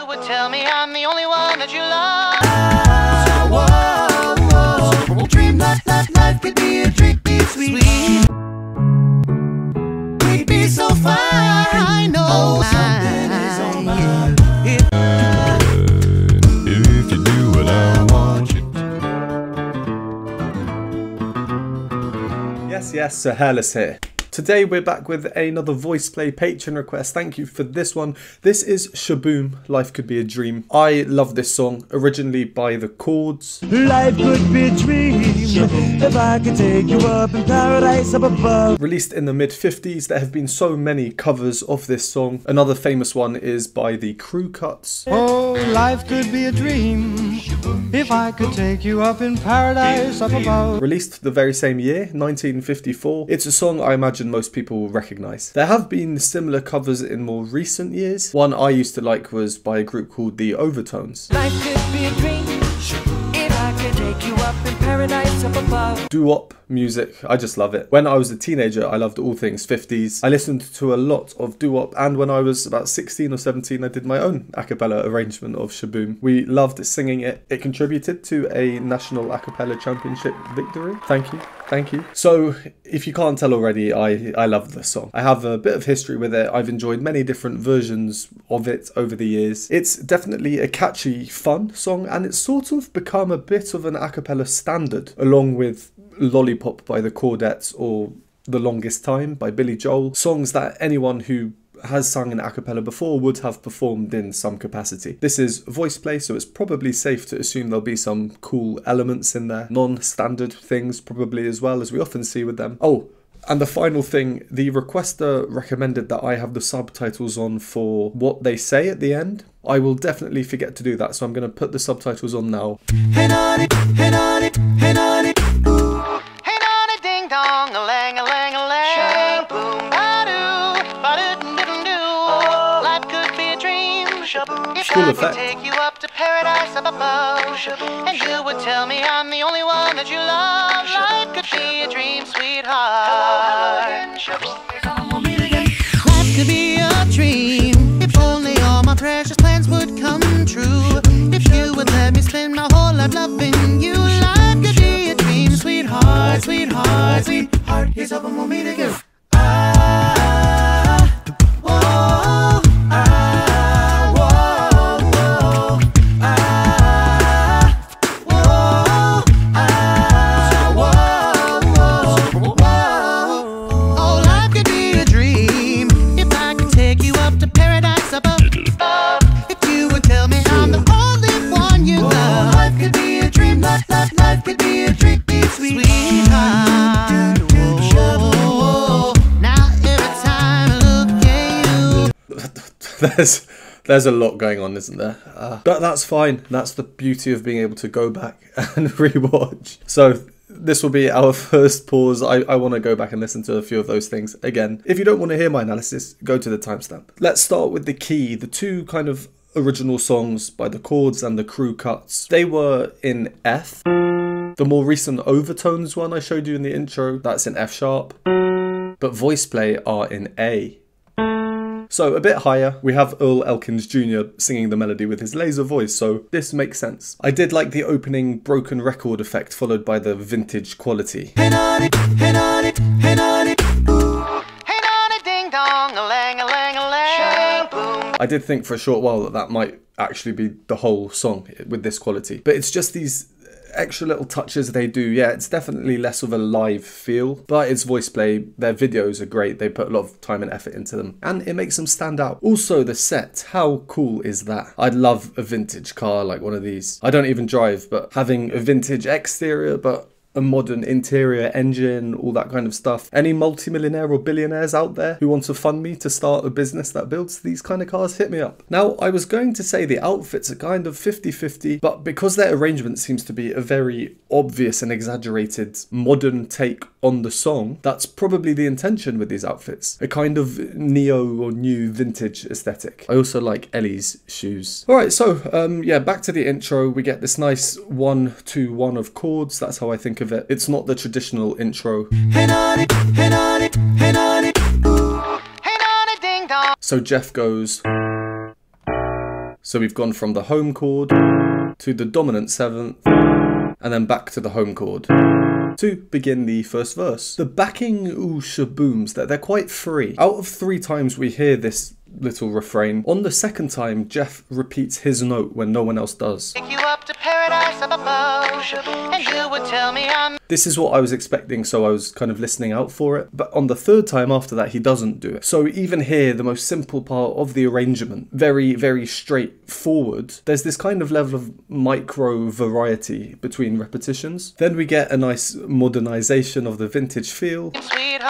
you would tell me I'm the only one that you love. Whoa, whoa, dream life, life, life could be a dream, be sweet. We'd be so fine. I know Oh, something is on my mind. If you do what I want you Yes, yes, Sir Hairless here. Today we're back with another voice play Patreon request. Thank you for this one. This is Sh-Boom, Life Could Be a Dream. I love this song, originally by The Chords. Life could be a dream if I could take you up in paradise up above. Released in the mid 50s, there have been so many covers of this song. Another famous one is by the Crew Cuts. Oh, life could be a dream if I could take you up in paradise up above. Released the very same year, 1954. It's a song I imagine most people will recognise. There have been similar covers in more recent years. One I used to like was by a group called The Overtones. Paradise up above. music. I just love it. When i was a teenager i loved all things 50s i listened to a lot of doo-wop and when i was about 16 or 17 i did my own a cappella arrangement of Sh-Boom. We loved singing it. It contributed to a national a cappella championship victory. Thank you. Thank you. So if you can't tell already i i love this song. I have a bit of history with it. I've enjoyed many different versions of it over the years. It's definitely a catchy fun song and it's sort of become a bit of an a cappella standard along with Lollipop by the Chordettes or The Longest Time by Billy Joel, songs that anyone who has sung in a cappella before would have performed in some capacity. This is VoicePlay, so it's probably safe to assume there'll be some cool elements in there, non standard things probably as well, as we often see with them. Oh, and the final thing, the requester recommended that I have the subtitles on for what they say at the end. I will definitely forget to do that, so I'm going to put the subtitles on now. Hey, naughty, hey, If School I effect. could take you up to paradise up above, and you would tell me I'm the only one that you love. Life could be a dream, sweetheart. Life could be a dream if only all my precious plans would come true. If you would let me spend my whole life loving you, life could be a dream, sweetheart, sweetheart, sweetheart. Here's hoping we'll meet again. There's there's a lot going on, isn't there? Uh, but that's fine. That's the beauty of being able to go back and rewatch. So this will be our first pause. I, I want to go back and listen to a few of those things again. If you don't want to hear my analysis, go to the timestamp. Let's start with the key, the two kind of original songs by the chords and the crew cuts. They were in F. The more recent overtones one I showed you in the intro, that's in F sharp. But VoicePlay are in A. So a bit higher, we have Earl Elkins Jr. singing the melody with his laser voice, so this makes sense. I did like the opening broken record effect followed by the vintage quality. Hey, naughty, hey, naughty, hey, naughty. I did think for a short while that that might actually be the whole song with this quality, but it's just these extra little touches they do. Yeah, it's definitely less of a live feel, but it's VoicePlay. Their videos are great. They put a lot of time and effort into them, and it makes them stand out. Also, the set. How cool is that? I'd love a vintage car like one of these. I don't even drive, but having a vintage exterior, but a modern interior engine, all that kind of stuff. Any multimillionaire or billionaires out there who want to fund me to start a business that builds these kind of cars, hit me up. Now, I was going to say the outfits are kind of 50 50, but because their arrangement seems to be a very obvious and exaggerated modern take on the song, that's probably the intention with these outfits. A kind of neo or new vintage aesthetic. I also like Ellie's shoes. Alright, so um, yeah, back to the intro. We get this nice one, two, one of chords. That's how I think of it. It's not the traditional intro. So Geoff goes. So we've gone from the home chord to the dominant seventh, and then back to the home chord to begin the first verse. The backing ooh shabooms, that they're quite free. Out of three times we hear this little refrain, on the second time Geoff repeats his note when no one else does. Take you up to paradise up above, and you would tell me I'm This is what I was expecting, so I was kind of listening out for it. But on the third time after that, he doesn't do it. So even here, the most simple part of the arrangement, very, very straightforward, there's this kind of level of micro variety between repetitions. Then we get a nice modernization of the vintage feel. sweetheart.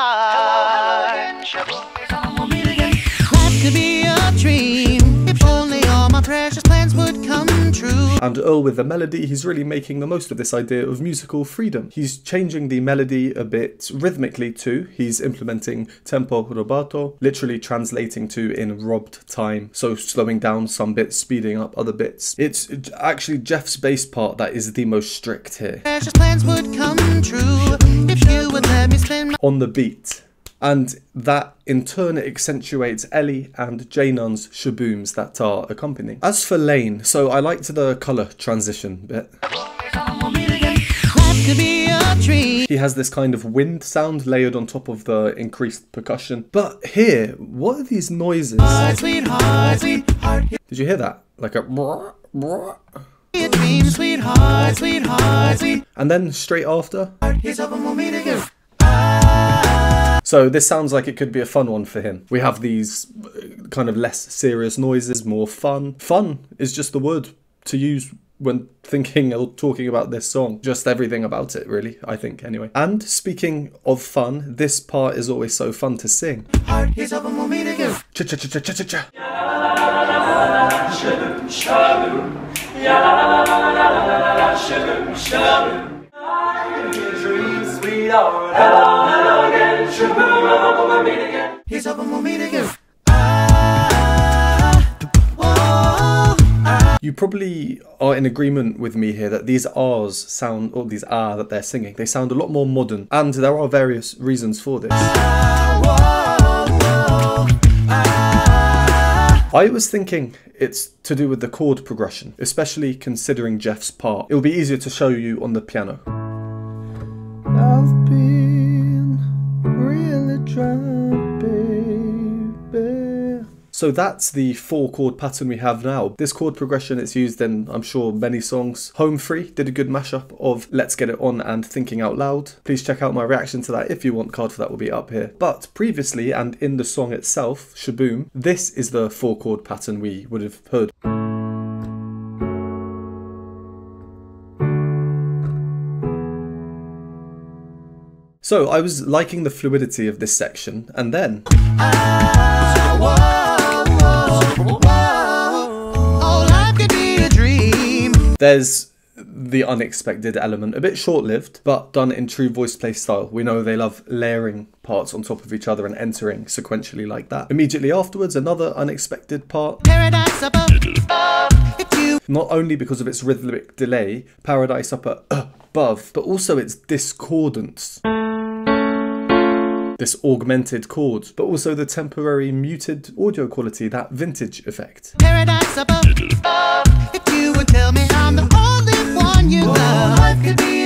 And Earl with the melody, he's really making the most of this idea of musical freedom. He's changing the melody a bit rhythmically too. He's implementing tempo rubato, literally translating to in robbed time. So slowing down some bits, speeding up other bits. It's actually Geoff's bass part that is the most strict here. Plans would come true if you would let me spend my On the beat. And that in turn accentuates Ellie and J None's shabooms that are accompanying. As for Layne, so I liked the colour transition bit. life could be a dream. He has this kind of wind sound layered on top of the increased percussion. But here, what are these noises? Sweetheart, Did you hear that? Like a dream, sweetheart, sweetheart, and then straight after. So this sounds like it could be a fun one for him. We have these uh, kind of less serious noises, more fun. Fun is just the word to use when thinking or talking about this song. Just everything about it, really, I think, anyway. And speaking of fun, this part is always so fun to sing. He's hoping we'll meet again. Cha cha cha cha cha cha cha. He's hoping we'll meet again. You probably are in agreement with me here that these R's sound, or these R that they're singing, they sound a lot more modern. And there are various reasons for this. I was thinking it's to do with the chord progression, especially considering Geoff's part. It'll be easier to show you on the piano. So that's the four chord pattern we have now. This chord progression it's used in, I'm sure, many songs. Home Free did a good mashup of Let's Get It On and Thinking Out Loud. Please check out my reaction to that if you want. Card for that will be up here. But previously and in the song itself, Sh-Boom, this is the four chord pattern we would have heard. So I was liking the fluidity of this section, and then life could be. There's the unexpected element, a bit short lived, but done in true VoicePlay style. We know they love layering parts on top of each other and entering sequentially like that. Immediately afterwards, another unexpected part, Paradise above. If you not only because of its rhythmic delay, Paradise Up above, but also its discordance. This augmented chord, but also the temporary muted audio quality, that vintage effect. paradise above. If you would tell me I'm the only one you love.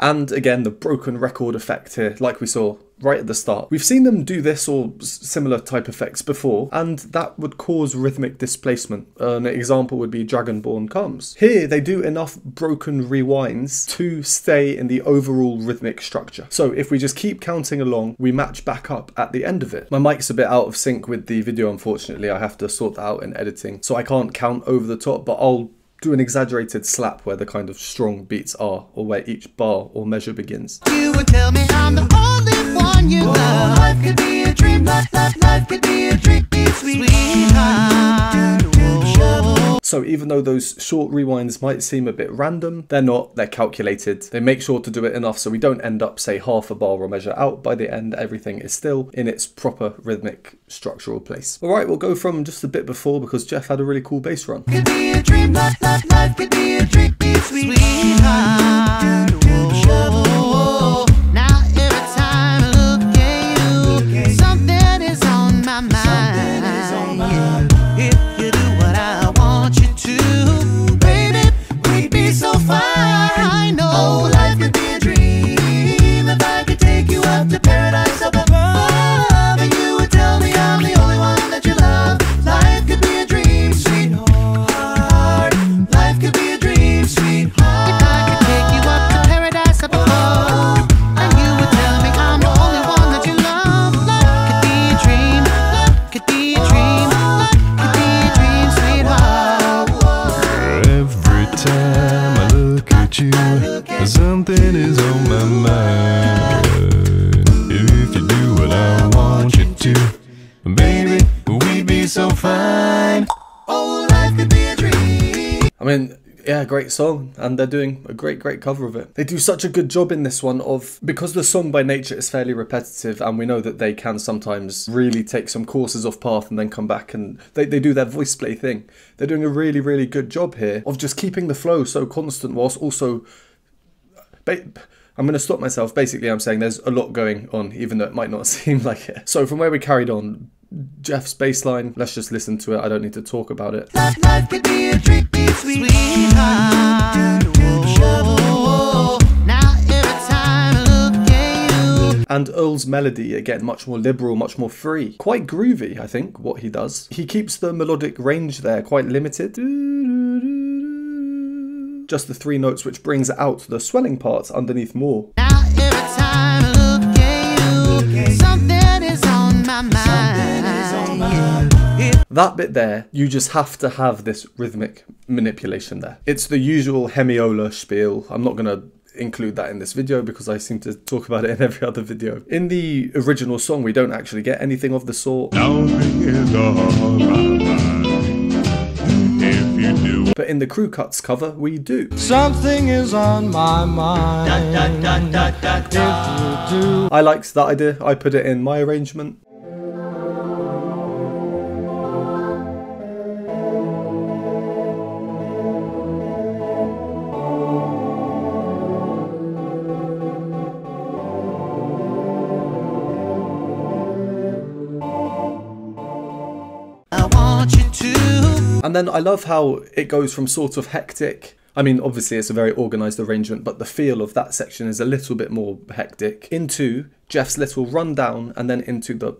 And again, the broken record effect here, like we saw right at the start. We've seen them do this or similar type effects before, and that would cause rhythmic displacement. An example would be Dragonborn Comes. Here, they do enough broken rewinds to stay in the overall rhythmic structure. So if we just keep counting along, we match back up at the end of it. My mic's a bit out of sync with the video, unfortunately. I have to sort that out in editing, so I can't count over the top, but I'll do an exaggerated slap where the kind of strong beats are, or where each bar or measure begins. You would tell me I'm the only one you love. Oh, So even though those short rewinds might seem a bit random, they're not, they're calculated. They make sure to do it enough so we don't end up, say, half a bar or measure out. By the end, everything is still in its proper rhythmic structural place. All right, we'll go from just a bit before because Geoff had a really cool bass run. Could I know. Fine. Oh, life could be a dream. I mean, yeah, great song, and they're doing a great, great cover of it. They do such a good job in this one of because the song by nature is fairly repetitive, and we know that they can sometimes really take some courses off path and then come back and they, they do their VoicePlay thing. They're doing a really, really good job here of just keeping the flow so constant whilst also. I'm going to stop myself. Basically, I'm saying there's a lot going on, even though it might not seem like it. So, from where we carried on, Geoff's bass line, let's just listen to it. I don't need to talk about it. Life, life could be a dream, sweetheart. Whoa. Now every time I look at you, And Earl's melody, again, much more liberal, much more free. Quite groovy, I think, what he does. He keeps the melodic range there quite limited. Just the three notes, which brings out the swelling parts underneath more. Something is on my mind. That bit there, you just have to have this rhythmic manipulation there. It's the usual hemiola spiel. I'm not going to include that in this video because I seem to talk about it in every other video. In the original song, we don't actually get anything of the sort. You do But in the crew cuts cover, we do. Something is on my mind. If you do, I liked that idea. I put it in my arrangement. And then I love how it goes from sort of hectic. I mean, obviously, it's a very organized arrangement, but the feel of that section is a little bit more hectic. Into Geoff's little rundown, and then into the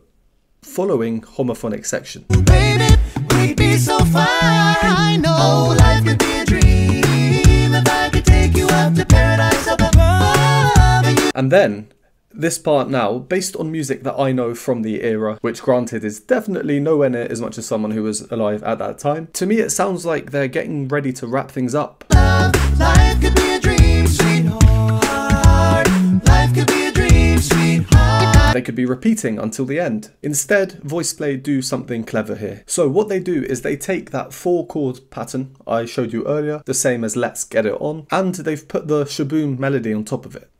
following homophonic section. Baby, we'd be so fine. Life could be a dream if I could take you up to paradise above. And then this part now, based on music that I know from the era, which granted is definitely nowhere near as much as someone who was alive at that time, to me it sounds like they're getting ready to wrap things up. love, life could be a dream, sweetheart. Life could be a dream, sweetheart. They could be repeating until the end. Instead, VoicePlay do something clever here. So what they do is they take that four chord pattern I showed you earlier, the same as Let's Get It On, and they've put the Sh-Boom melody on top of it.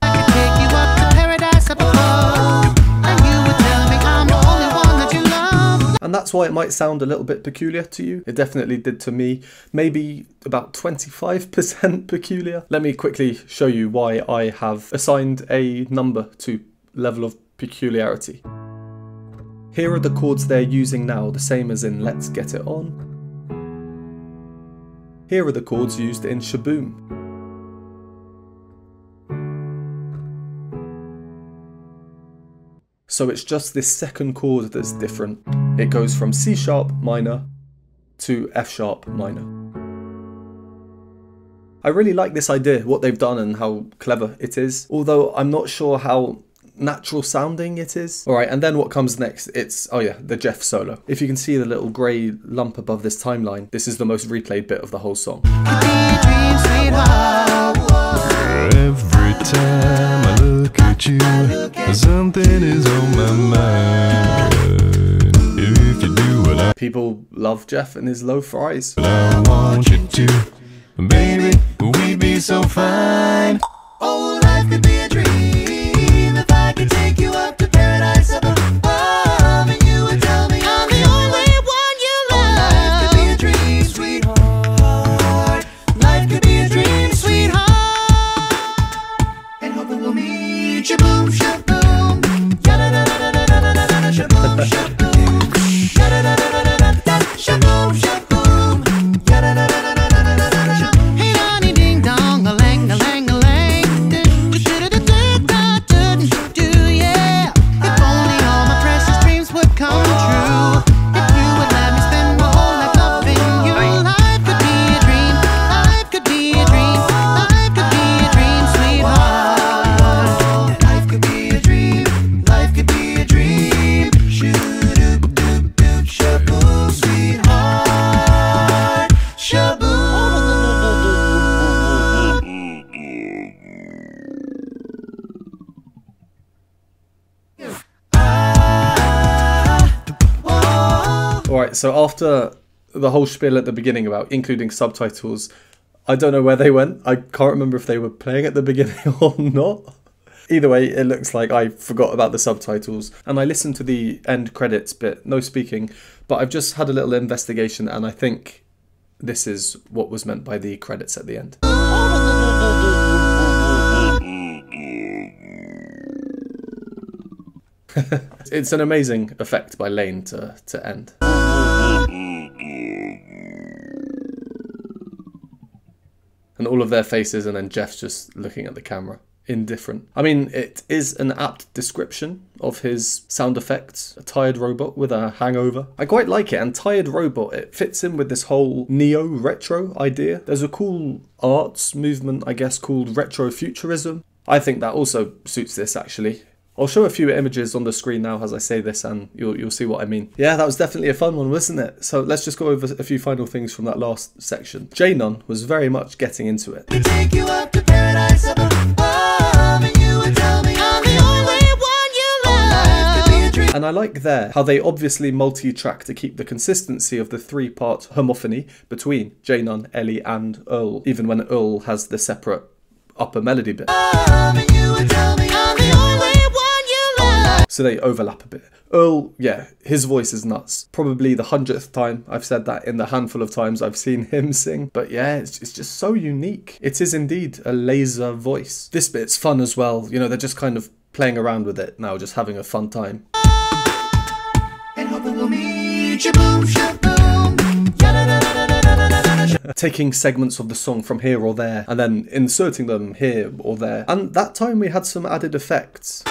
And that's why it might sound a little bit peculiar to you. It definitely did to me. Maybe about 25% peculiar. Let me quickly show you why I have assigned a number to level of peculiarity. Here are the chords they're using now, the same as in Let's Get It On. Here are the chords used in Sh-Boom. So it's just this second chord that's different. It goes from C sharp minor to F sharp minor. I really like this idea, what they've done and how clever it is, although I'm not sure how natural sounding it is. Alright, and then what comes next? It's, oh yeah, the Geoff solo. If you can see the little grey lump above this timeline, this is the most replayed bit of the whole song. At you, something is on my mind. If you do what I, People love Geoff and his low fries. what I want you to, baby, we'd be so fine. So after the whole spiel at the beginning about including subtitles, I don't know where they went. I can't remember if they were playing at the beginning or not. Either way, it looks like I forgot about the subtitles and I listened to the end credits bit, no speaking, but I've just had a little investigation and I think this is what was meant by the credits at the end. it's an amazing effect by Layne to, to end. And all of their faces, and then Geoff's just looking at the camera. Indifferent. I mean, it is an apt description of his sound effects. A tired robot with a hangover. I quite like it, and tired robot, it fits in with this whole neo retro idea. There's a cool arts movement, I guess, called retrofuturism. I think that also suits this actually. I'll show a few images on the screen now as I say this and you'll, you'll see what I mean. Yeah, that was definitely a fun one, wasn't it? So let's just go over a few final things from that last section. J None was very much getting into it. Take you up to paradise and you would tell me I'm the only one you oh, love. Could be a dream. And I like there how they obviously multi-track to keep the consistency of the three-part homophony between J None, Ellie and Earl, even when Earl has the separate upper melody bit so they overlap a bit. Earl, yeah, his voice is nuts. Probably the hundredth time I've said that in the handful of times I've seen him sing, but yeah, it's, it's just so unique. It is indeed a laser voice. This bit's fun as well, you know, they're just kind of playing around with it now, just having a fun time. taking segments of the song from here or there and then inserting them here or there. And that time we had some added effects.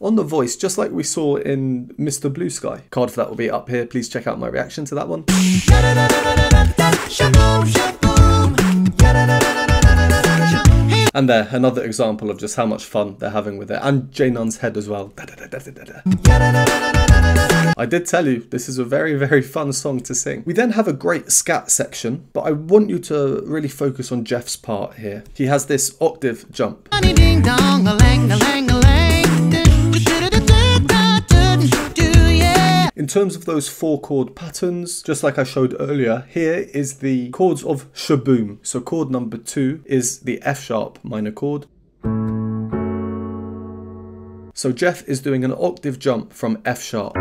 On the voice, just like we saw in Mr. Blue Sky. Card for that will be up here. Please check out my reaction to that one. And there, another example of just how much fun they're having with it. And J None's head as well. I did tell you, this is a very, very fun song to sing. We then have a great scat section, but I want you to really focus on Geoff's part here. He has this octave jump. In terms of those four chord patterns, just like I showed earlier, here is the chords of Sh-Boom. So chord number two is the F sharp minor chord. So Geoff is doing an octave jump from F sharp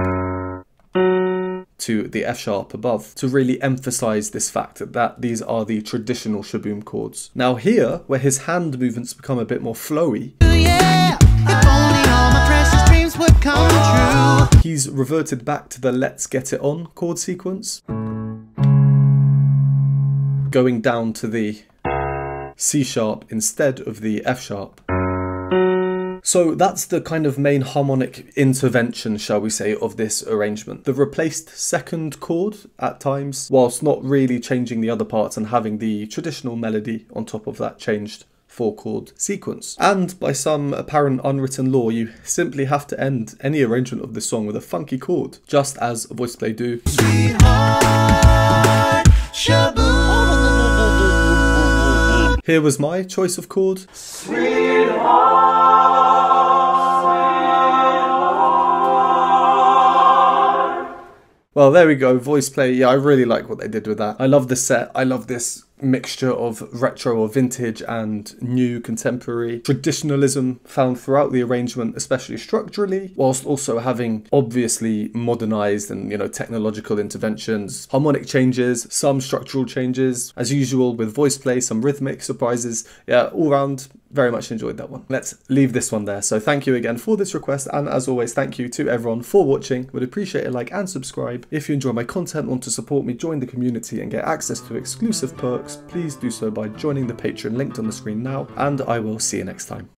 to the F sharp above to really emphasize this fact that these are the traditional Sh-Boom chords. Now here, where his hand movements become a bit more flowy. He's reverted back to the let's get it on chord sequence. Going down to the C sharp instead of the F sharp. So that's the kind of main harmonic intervention, shall we say, of this arrangement. The replaced second chord at times, whilst not really changing the other parts and having the traditional melody on top of that changed four chord sequence. And by some apparent unwritten law, you simply have to end any arrangement of this song with a funky chord, just as a VoicePlay do. Sweetheart. Here was my choice of chord. Well, there we go. VoicePlay. Yeah, I really like what they did with that. I love the set. I love this mixture of retro or vintage and new contemporary traditionalism found throughout the arrangement, especially structurally, whilst also having obviously modernized and, you know, technological interventions, harmonic changes, some structural changes, as usual with VoicePlay, some rhythmic surprises. Yeah, all round very much enjoyed that one. Let's leave this one there. So thank you again for this request, and as always, thank you to everyone for watching. Would appreciate a like and subscribe. If you enjoy my content, want to support me, join the community, and get access to exclusive perks, please do so by joining the Patreon linked on the screen now, and I will see you next time.